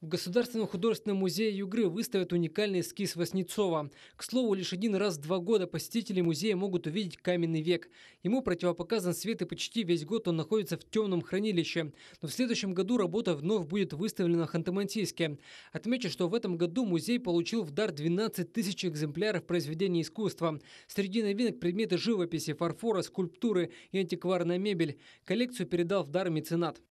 В Государственном художественном музее Югры выставят уникальный эскиз Васнецова. К слову, лишь один раз в два года посетители музея могут увидеть каменный век. Ему противопоказан свет и почти весь год он находится в темном хранилище. Но в следующем году работа вновь будет выставлена в Ханты-Мансийске. Отмечу, что в этом году музей получил в дар 12 тысяч экземпляров произведений искусства. Среди новинок предметы живописи, фарфора, скульптуры и антикварная мебель. Коллекцию передал в дар меценат.